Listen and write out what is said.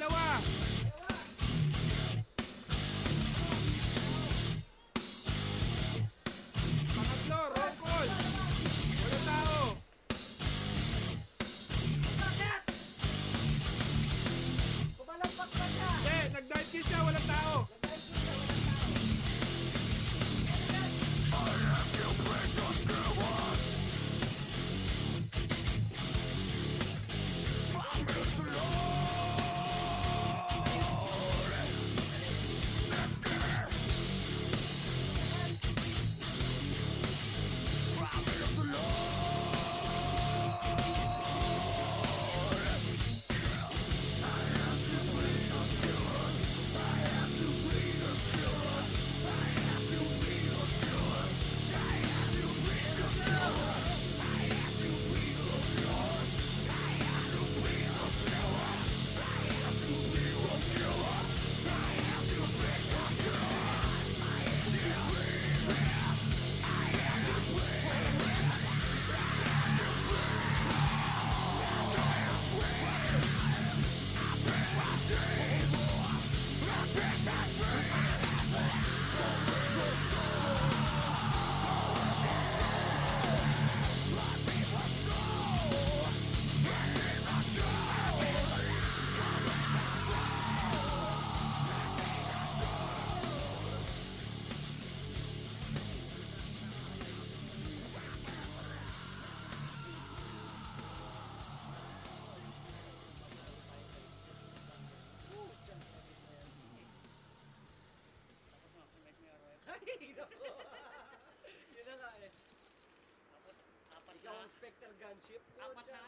Olha lá! Yun na nga eh. Tapos, apat na. Ikaw Spectre Gunship. Na ano,